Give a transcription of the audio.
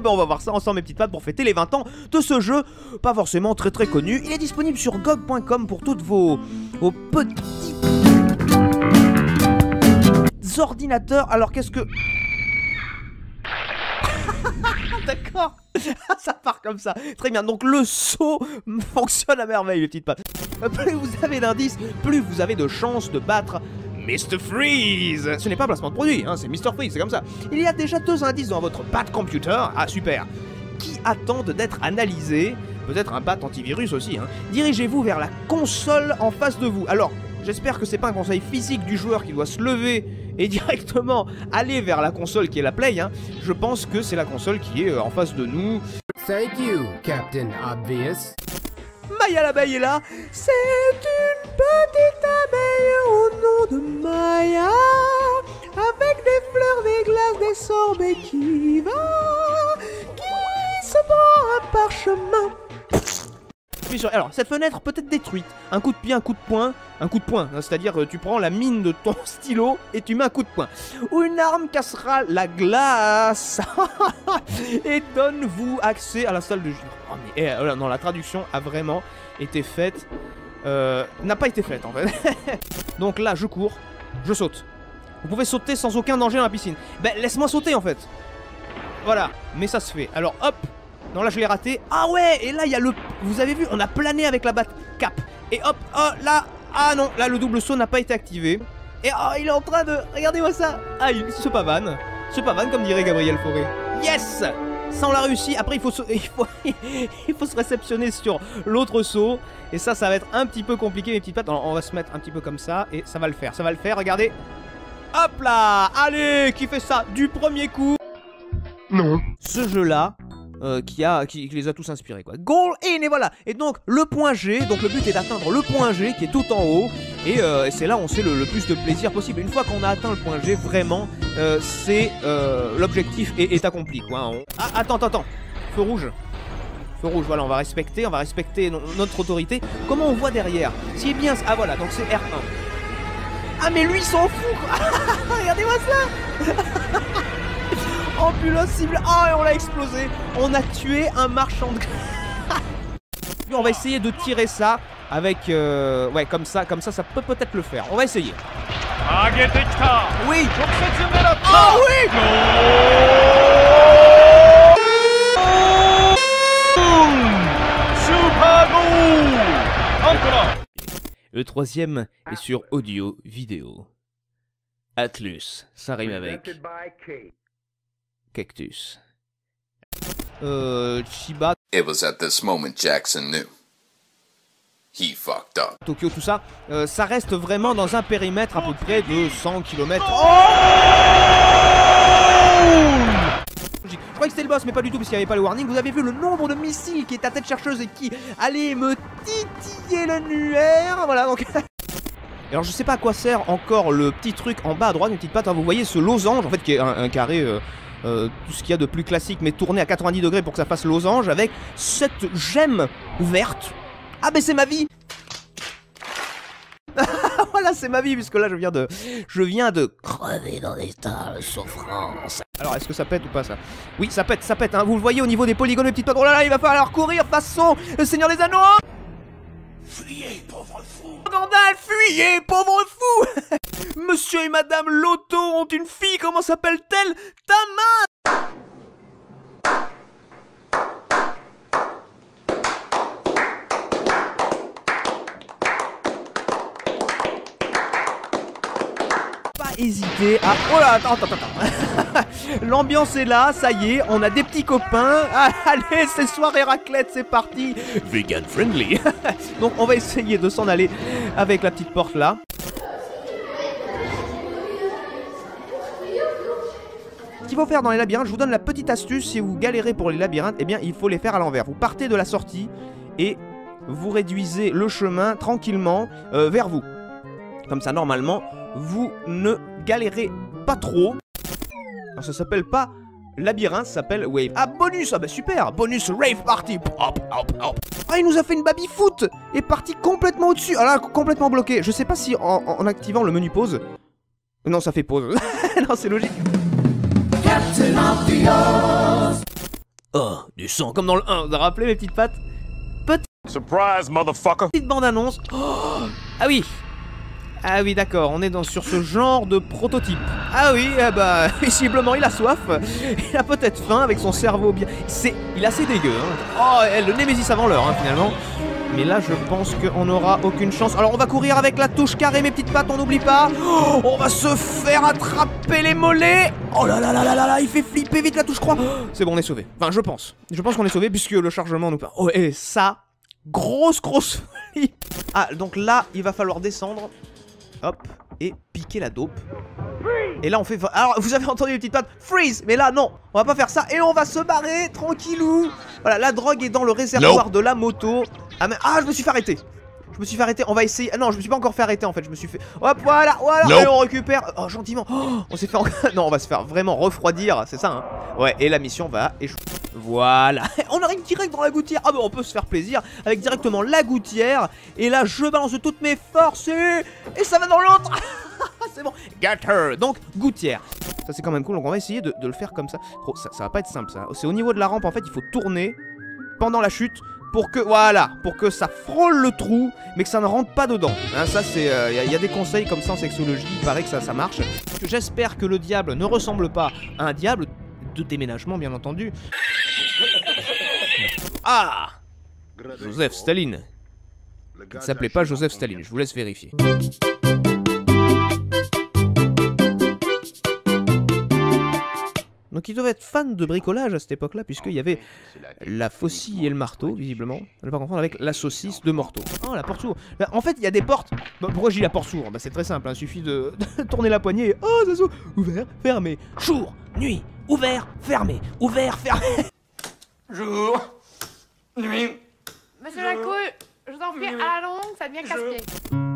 Eh ben on va voir ça ensemble mes petites pattes pour fêter les 20 ans de ce jeu, pas forcément très très connu. Il est disponible sur GOG.com pour toutes vos, vos petits ordinateurs. Alors qu'est-ce que... D'accord Ça part comme ça. Très bien. Donc le saut fonctionne à merveille, les petites pattes. Plus vous avez d'indices, plus vous avez de chances de battre Mr. Freeze Ce n'est pas un placement de produit, hein, c'est Mr. Freeze, c'est comme ça. Il y a déjà deux indices dans votre Bat Computer, ah super, qui attendent d'être analysés, peut-être un bat antivirus aussi. Hein. Dirigez-vous vers la console en face de vous. Alors, j'espère que c'est pas un conseil physique du joueur qui doit se lever et directement aller vers la console qui est la Play. Hein. Je pense que c'est la console qui est euh, en face de nous. Thank you, Captain Obvious. Maya l'abeille est là. C'est une petite de Maya. Avec des fleurs, des glaces, des sorbets qui va. Qui se prend un parchemin. Alors, cette fenêtre peut être détruite. Un coup de pied, un coup de poing, un coup de poing. hein, C'est-à-dire, euh, tu prends la mine de ton stylo et tu mets un coup de poing. Ou une arme cassera la glace et donne-vous accès à la salle de jeu. Oh, mais, eh, non, la traduction a vraiment été faite. Euh, n'a pas été faite en fait. Donc là, je cours, je saute. Vous pouvez sauter sans aucun danger dans la piscine. Ben, laisse-moi sauter en fait. Voilà, mais ça se fait. Alors hop, non là je l'ai raté. Ah ouais, et là il y a le... Vous avez vu, on a plané avec la batte cap. Et hop, oh là, ah non, là le double saut n'a pas été activé. Et oh, il est en train de... Regardez-moi ça. Ah, il se pavane. Se pavane comme dirait Gabriel Fauré. Yes ça on l'a réussi, après il faut, se... il, faut... il faut se réceptionner sur l'autre saut Et ça ça va être un petit peu compliqué mes petites pattes Alors, On va se mettre un petit peu comme ça et ça va le faire, ça va le faire, regardez Hop là Allez, qui fait ça du premier coup Non. ce jeu-là euh, qui, a, qui, qui les a tous inspirés quoi. Goal in et voilà. Et donc le point G, donc le but est d'atteindre le point G qui est tout en haut. Et, euh, et c'est là où on sait le, le plus de plaisir possible. Une fois qu'on a atteint le point G, vraiment, euh, c'est euh, l'objectif est, est accompli quoi. On- Ah attends attends. Feu rouge. Feu rouge, voilà, on va respecter, on va respecter no- notre autorité. Comment on voit derrière? Si bien, ah voilà, donc c'est R1. Ah mais lui s'en fout Regardez-moi ça Ambulance cible Ah et on l'a explosé On a tué un marchand de On va essayer de tirer ça avec... euh, ouais, comme ça, comme ça, ça peut peut-être le faire. On va essayer. Le troisième est sur audio vidéo. Atlus, ça rime avec. Cactus. Euh, Chiba. It was at this moment Jackson knew. He fucked up. Tokyo, tout ça, euh, ça reste vraiment dans un périmètre à peu près de 100 km. Je croyais que c'était le boss, mais pas du tout, parce qu'il n'y avait pas le warning. Vous avez vu le nombre de missiles qui est à tête chercheuse et qui allaient me titiller le nuaire. Voilà, donc. Alors, je sais pas à quoi sert encore le petit truc en bas à droite, une petite patte. hein. Vous voyez ce losange, en fait, qui est un, un carré. euh, euh, tout ce qu'il y a de plus classique, mais tourné à 90 degrés pour que ça fasse losange, avec cette gemme verte. Ah, mais c'est ma vie voilà, c'est ma vie, puisque là, je viens de. Je viens de crever dans l'état de souffrance. Alors, est-ce que ça pète ou pas ça? Oui, ça pète, ça pète, hein. Vous le voyez au niveau des polygones, les petites pattes. Oh là là, il va falloir courir façon le Seigneur des Anneaux Fuyez, pauvre fou Gandalf, fuyez, pauvre fou Monsieur et Madame Loto ont une fille, comment s'appelle-t-elle? Tama pas hésiter à... Oh là, attends, attends, attends. L'ambiance est là, ça y est, on a des petits copains. Ah, allez, c'est soirée raclette, c'est parti. Vegan friendly. Donc on va essayer de s'en aller avec la petite porte là. Ce qu'il faut faire dans les labyrinthes, je vous donne la petite astuce, si vous galérez pour les labyrinthes, eh bien il faut les faire à l'envers. Vous partez de la sortie et vous réduisez le chemin tranquillement euh, vers vous. Comme ça, normalement, vous ne galérez pas trop. Alors, ça s'appelle pas labyrinthe, ça s'appelle wave. Ah, bonus Ah bah super Bonus rave party Hop, hop, hop. Ah, il nous a fait une baby foot Et parti complètement au-dessus Ah là, complètement bloqué. Je sais pas si en, en activant le menu pause... Non, ça fait pause. non, c'est logique. Oh, du sang, comme dans le 1, vous vous rappelez mes petites pattes? Surprise, motherfucker. Petite bande-annonce. Oh ah oui Ah oui, d'accord, on est dans, sur ce genre de prototype. Ah oui, bah, visiblement il a soif. Il a peut-être faim avec son cerveau bien... C'est... Il est assez dégueu, hein. Oh, eh, le Némésis avant l'heure, hein, finalement. Mais là, je pense qu'on n'aura aucune chance. Alors, on va courir avec la touche carrée, mes petites pattes, on n'oublie pas. Oh, on va se faire attraper les mollets. Oh là là là là là là, il fait flipper vite la touche croix. C'est bon, on est sauvé. Enfin, je pense. Je pense qu'on est sauvé puisque le chargement nous... Oh, et ça, grosse, grosse. Ah, donc là, il va falloir descendre. Hop, et piquer la dope. Et là, on fait... Alors, vous avez entendu les petites pattes Freeze Mais là, non, on va pas faire ça. Et on va se barrer, tranquillou. Voilà, la drogue est dans le réservoir de la moto. Ah, mais... ah, je me suis fait arrêter. Je me suis fait arrêter. On va essayer. Ah non, je me suis pas encore fait arrêter en fait. Je me suis fait. Hop, voilà, voilà. Et on récupère. Oh, gentiment. Oh, on s'est fait. non, on va se faire vraiment refroidir. C'est ça, hein. Ouais, et la mission va échouer. Voilà. on arrive direct dans la gouttière. Ah, bah, on peut se faire plaisir avec directement la gouttière. Et là, je balance toutes mes forces. Et, ça va dans l'autre. c'est bon. Get her. Donc, gouttière. Ça, c'est quand même cool. Donc, on va essayer de, de le faire comme ça. Ça. Ça va pas être simple, ça. C'est au niveau de la rampe. En fait, il faut tourner pendant la chute pour que, voilà, pour que ça frôle le trou, mais que ça ne rentre pas dedans. Hein, ça, c'est, il euh, y, a des conseils comme ça en sexologie, il paraît que ça, ça marche. J'espère que le diable ne ressemble pas à un diable de déménagement, bien entendu. Ah Joseph Staline. Il ne s'appelait pas Joseph Staline, je vous laisse vérifier. Donc ils doivent être fans de bricolage à cette époque-là, puisqu'il y avait la faucille et le marteau, visiblement. Ne pas confondre avec la saucisse de morteau. Oh, la porte s'ouvre. En fait, il y a des portes. Bah, pourquoi j'ai la porte s'ouvre? Bah, C'est très simple, hein. il suffit de... tourner la poignée et... Oh, ça s'ouvre Ouvert, fermé. Jour, nuit, ouvert, fermé, ouvert, fermé. Jour, nuit. Monsieur Lacour, je vous en prie, à la longue, ça devient casse-pied.